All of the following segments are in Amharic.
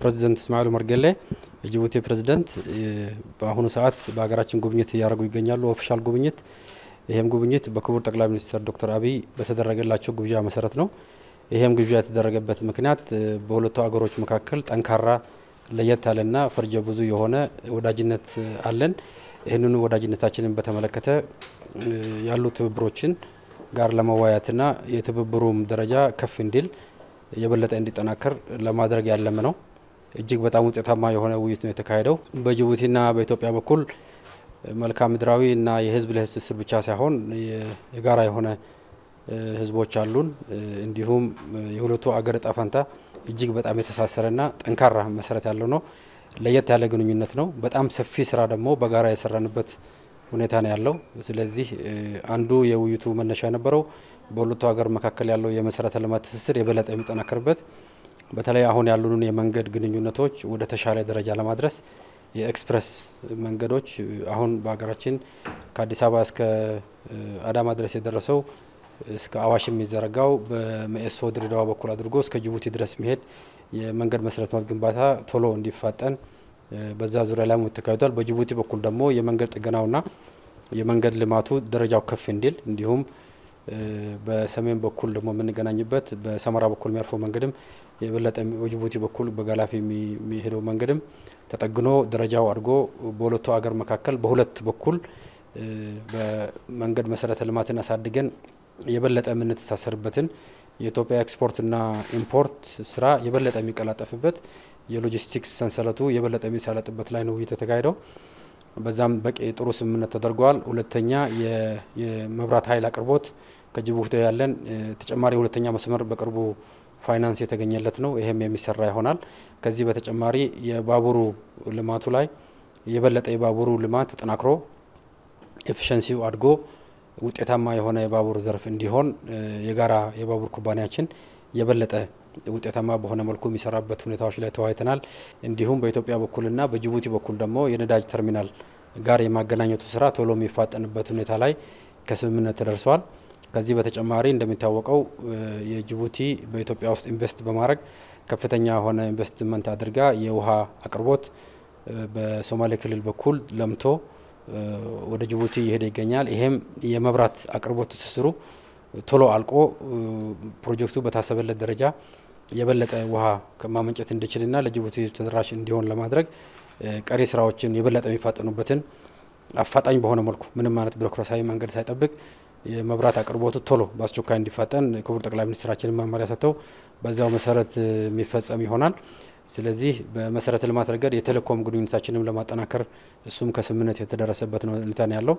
ፕሬዚደንት እስማኤል ኡመር ጌሌ የጅቡቲ ፕሬዚደንት በአሁኑ ሰዓት በሀገራችን ጉብኝት እያደረጉ ይገኛሉ። official ጉብኝት። ይህም ጉብኝት በክቡር ጠቅላይ ሚኒስትር ዶክተር አብይ በተደረገላቸው ግብዣ መሰረት ነው። ይህም ግብዣ የተደረገበት ምክንያት በሁለቱ ሀገሮች መካከል ጠንካራ ለየት ያለና ፈርጀ ብዙ የሆነ ወዳጅነት አለን። ይህንኑ ወዳጅነታችንን በተመለከተ ያሉ ትብብሮችን ጋር ለመወያየትና የትብብሩም ደረጃ ከፍ እንዲል የበለጠ እንዲጠናከር ለማድረግ ያለመ ነው። እጅግ በጣም ውጤታማ የሆነ ውይይት ነው የተካሄደው። በጅቡቲና በኢትዮጵያ በኩል መልክዓ ምድራዊ እና የህዝብ ለህዝብ ትስስር ብቻ ሳይሆን የጋራ የሆነ ህዝቦች አሉን። እንዲሁም የሁለቱ አገር እጣ ፈንታ እጅግ በጣም የተሳሰረና ጠንካራ መሰረት ያለው ነው። ለየት ያለ ግንኙነት ነው። በጣም ሰፊ ስራ ደግሞ በጋራ የሰራንበት ሁኔታ ነው ያለው። ስለዚህ አንዱ የውይይቱ መነሻ የነበረው በሁለቱ ሀገር መካከል ያለው የመሰረተ ልማት ትስስር የበለጠ የሚጠናከርበት በተለይ አሁን ያሉንን የመንገድ ግንኙነቶች ወደ ተሻለ ደረጃ ለማድረስ የኤክስፕረስ መንገዶች አሁን በሀገራችን ከአዲስ አበባ እስከ አዳማ ድረስ የደረሰው እስከ አዋሽ የሚዘረጋው በመኤሶ ድሬዳዋ በኩል አድርጎ እስከ ጅቡቲ ድረስ መሄድ የመንገድ መሰረተ ልማት ግንባታ ቶሎ እንዲፋጠን በዛ ዙሪያ ላይ ተካሂዷል። በጅቡቲ በኩል ደግሞ የመንገድ ጥገናውና የመንገድ ልማቱ ደረጃው ከፍ እንዲል እንዲሁም በሰሜን በኩል ደግሞ የምንገናኝበት በሰመራ በኩል የሚያልፈው መንገድም የበለጠ በጅቡቲ በኩል በጋላፊ የሚሄደው መንገድም ተጠግኖ ደረጃው አድጎ በሁለቱ አገር መካከል በሁለት በኩል በመንገድ መሰረተ ልማትን አሳድገን የበለጠ የምንተሳሰርበትን የኢትዮጵያ ኤክስፖርትና import ስራ የበለጠ የሚቀላጠፍበት የሎጂስቲክስ ሰንሰለቱ የበለጠ የሚሳለጥበት ላይ ነው ውይይት የተካሄደው። በዛም በቂ ጥሩ ስምምነት ተደርጓል። ሁለተኛ የመብራት ኃይል አቅርቦት ከጅቡቲ ያለን ተጨማሪ ሁለተኛ መስመር በቅርቡ ፋይናንስ የተገኘለት ነው። ይሄም የሚሰራ ይሆናል። ከዚህ በተጨማሪ የባቡሩ ልማቱ ላይ የበለጠ የባቡሩ ልማት ተጠናክሮ efficiency ው አድጎ ውጤታማ የሆነ የባቡር ዘርፍ እንዲሆን የጋራ የባቡር ኩባንያችን የበለጠ ውጤታማ በሆነ መልኩ የሚሰራበት ሁኔታዎች ላይ ተወያይተናል። እንዲሁም በኢትዮጵያ በኩልና በጅቡቲ በኩል ደግሞ የነዳጅ ተርሚናል ጋር የማገናኘቱ ስራ ቶሎ የሚፋጠንበት ሁኔታ ላይ ከስምምነት ተደርሰዋል። ከዚህ በተጨማሪ እንደሚታወቀው የጅቡቲ በኢትዮጵያ ውስጥ ኢንቨስት በማድረግ ከፍተኛ የሆነ ኢንቨስትመንት አድርጋ የውሃ አቅርቦት በሶማሌ ክልል በኩል ለምቶ ወደ ጅቡቲ እየሄደ ይገኛል። ይሄም የመብራት አቅርቦት ትስስሩ ቶሎ አልቆ ፕሮጀክቱ በታሰበለት ደረጃ የበለጠ ውሃ ማመንጨት እንዲችልና ለጅቡቲ ተደራሽ እንዲሆን ለማድረግ ቀሪ ስራዎችን የበለጠ የሚፋጠኑበትን አፋጣኝ በሆነ መልኩ ምንም አይነት ቢሮክራሲያዊ መንገድ ሳይጠብቅ የመብራት አቅርቦቱ ቶሎ በአስቸኳይ እንዲፋጠን ክቡር ጠቅላይ ሚኒስትራችንን መመሪያ ሰጥተው በዚያው መሰረት የሚፈጸም ይሆናል። ስለዚህ በመሰረተ ልማት ረገድ የቴሌኮም ግንኙነታችንም ለማጠናከር እሱም ከስምምነት የተደረሰበት ሁኔታ ነው ያለው።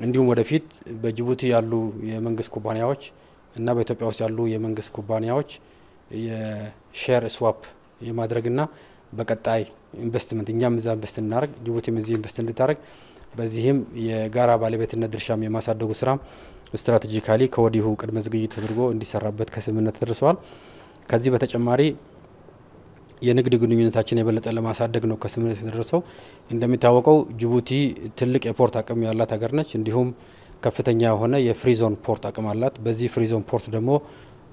እንዲሁም ወደፊት በጅቡቲ ያሉ የመንግስት ኩባንያዎች እና በኢትዮጵያ ውስጥ ያሉ የመንግስት ኩባንያዎች የ share swap የማድረግና በቀጣይ ኢንቨስትመንት እኛም እዛ ኢንቨስት እናደርግ ጅቡቲም እዚህ ኢንቨስት እንድታደርግ በዚህም የጋራ ባለቤትነት ድርሻም የማሳደጉ ስራ strategically ከወዲሁ ቅድመ ዝግጅት ተደርጎ እንዲሰራበት ከስምምነት ተደርሰዋል። ከዚህ በተጨማሪ የንግድ ግንኙነታችን የበለጠ ለማሳደግ ነው ከስምምነት የተደረሰው። እንደሚታወቀው ጅቡቲ ትልቅ የ port አቅም ያላት ሀገር ነች። እንዲሁም ከፍተኛ የሆነ የ free zone port አቅም አላት። በዚህ free zone port ደግሞ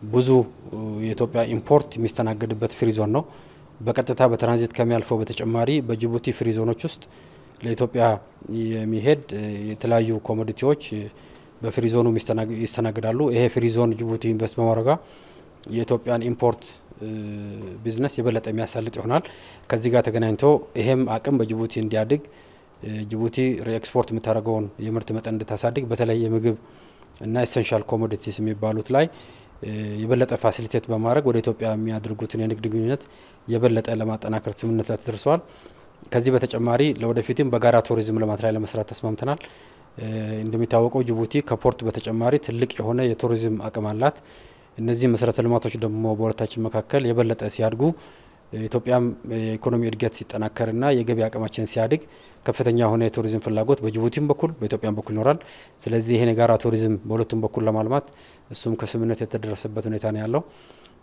ብዙ የኢትዮጵያ import የሚስተናገድበት free zone ነው። በቀጥታ በትራንዚት ከሚያልፈው በተጨማሪ በጅቡቲ free zone ኖች ውስጥ ለኢትዮጵያ የሚሄድ የተለያዩ commodity ዎች በ free zone ኑ ይስተናግዳሉ። ይሄ free zone ጅቡቲ ኢንቨስት በማድረጓ የኢትዮጵያን import business የበለጠ የሚያሳልጥ ይሆናል። ከዚህ ጋር ተገናኝቶ ይሄም አቅም በጅቡቲ እንዲያድግ ጅቡቲ re-export የምታደርገውን የምርት መጠን እንድታሳድግ በተለይ የምግብ እና essential commodities የሚባሉት ላይ የበለጠ facilitate በማድረግ ወደ ኢትዮጵያ የሚያደርጉትን የንግድ ግንኙነት የበለጠ ለማጠናከር ስምምነት ላይ ተደርሰዋል። ከዚህ በተጨማሪ ለወደፊትም በጋራ ቱሪዝም ልማት ላይ ለመስራት ተስማምተናል። እንደሚታወቀው ጅቡቲ ከ port በተጨማሪ ትልቅ የሆነ የቱሪዝም አቅም አላት። እነዚህ መሰረተ ልማቶች ደግሞ በሁለታችን መካከል የበለጠ ሲያድጉ ኢትዮጵያም የኢኮኖሚ እድገት ሲጠናከርና የገቢ አቅማችን ሲያድግ ከፍተኛ የሆነ የቱሪዝም ፍላጎት በጅቡቲም በኩል በኢትዮጵያም በኩል ይኖራል። ስለዚህ ይህን የጋራ ቱሪዝም በሁለቱም በኩል ለማልማት እሱም ከስምምነት የተደረሰበት ሁኔታ ነው ያለው።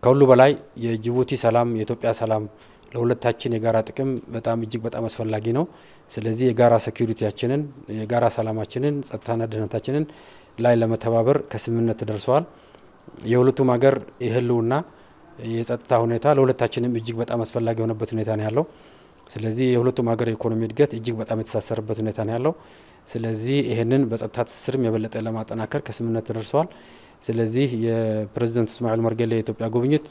ከሁሉ በላይ የጅቡቲ ሰላም፣ የኢትዮጵያ ሰላም ለሁለታችን የጋራ ጥቅም በጣም እጅግ በጣም አስፈላጊ ነው። ስለዚህ የጋራ ሴኩሪቲያችንን የጋራ ሰላማችንን ጸጥታና ደህንነታችንን ላይ ለመተባበር ከስምምነት ተደርሰዋል። የሁለቱም ሀገር የህልውና የጸጥታ ሁኔታ ለሁለታችንም እጅግ በጣም አስፈላጊ የሆነበት ሁኔታ ነው ያለው። ስለዚህ የሁለቱም ሀገር የኢኮኖሚ እድገት እጅግ በጣም የተሳሰረበት ሁኔታ ነው ያለው። ስለዚህ ይህንን በጸጥታ ትስስርም የበለጠ ለማጠናከር ከስምምነት ተደርሰዋል። ስለዚህ የፕሬዚደንት እስማኤል መርጌሌ የኢትዮጵያ ጉብኝት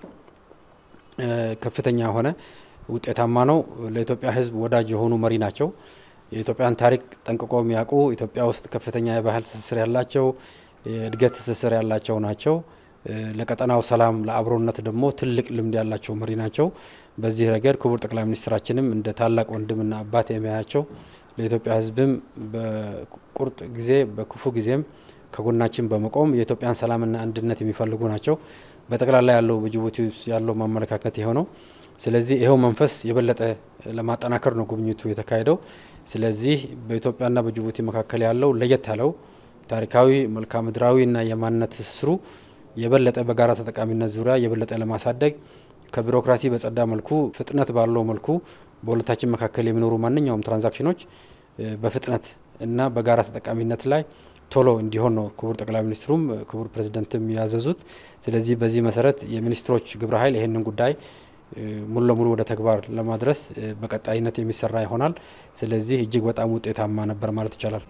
ከፍተኛ የሆነ ውጤታማ ነው። ለኢትዮጵያ ሕዝብ ወዳጅ የሆኑ መሪ ናቸው። የኢትዮጵያን ታሪክ ጠንቅቆ የሚያውቁ ኢትዮጵያ ውስጥ ከፍተኛ የባህል ትስስር ያላቸው የእድገት ትስስር ያላቸው ናቸው። ለቀጠናው ሰላም፣ ለአብሮነት ደግሞ ትልቅ ልምድ ያላቸው መሪ ናቸው። በዚህ ረገድ ክቡር ጠቅላይ ሚኒስትራችንም እንደ ታላቅ ወንድምና አባት የሚያያቸው ለኢትዮጵያ ሕዝብም በቁርጥ ጊዜ በክፉ ጊዜም ከጎናችን በመቆም የኢትዮጵያን ሰላምና አንድነት የሚፈልጉ ናቸው። በጠቅላላ ያለው በጅቡቲ ያለው ማመለካከት ይኸው ነው። ስለዚህ ይኸው መንፈስ የበለጠ ለማጠናከር ነው ጉብኝቱ የተካሄደው። ስለዚህ በኢትዮጵያና በጅቡቲ መካከል ያለው ለየት ያለው ታሪካዊ መልክዓ ምድራዊና የማንነት ትስስሩ የበለጠ በጋራ ተጠቃሚነት ዙሪያ የበለጠ ለማሳደግ ከቢሮክራሲ በጸዳ መልኩ ፍጥነት ባለው መልኩ በሁለታችን መካከል የሚኖሩ ማንኛውም transaction ኖች በፍጥነት እና በጋራ ተጠቃሚነት ላይ ቶሎ እንዲሆን ነው ክቡር ጠቅላይ ሚኒስትሩም ክቡር ፕሬዚደንትም ያዘዙት። ስለዚህ በዚህ መሰረት የሚኒስትሮች ግብረ ኃይል ይህንን ጉዳይ ሙሉ ለሙሉ ወደ ተግባር ለማድረስ በቀጣይነት የሚሰራ ይሆናል። ስለዚህ እጅግ በጣም ውጤታማ ነበር ማለት ይቻላል።